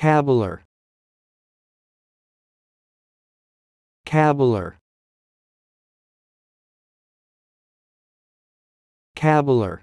Cabbler. Cabbler. Cabbler.